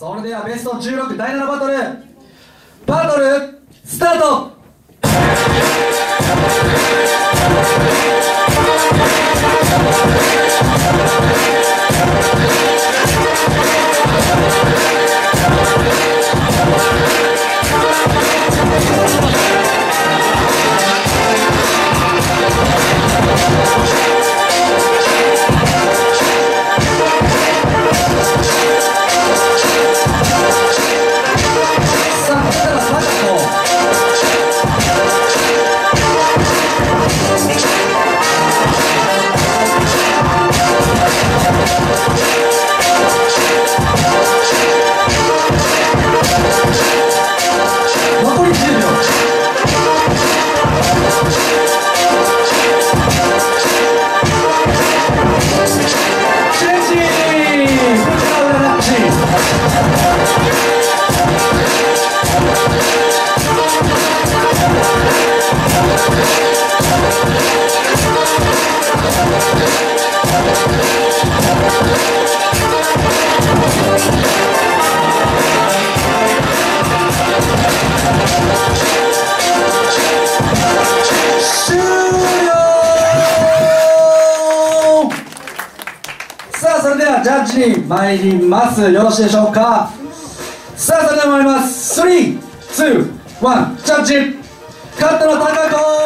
それではベスト16第7バトル。バトルスタート。ジャッジに参ります。よろしいでしょうか？さあそれでは参ります。321ジャッジ。勝ったのは高子